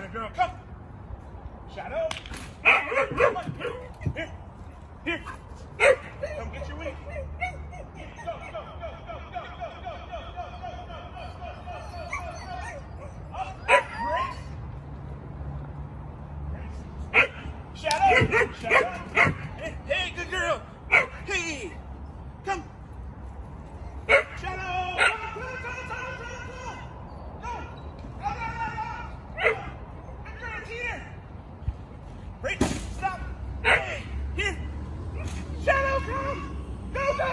got it, girl. Come. Shadow. Here. Here. Come get your wing. Go, go. Reach, stop, here, shadow, come, go, go!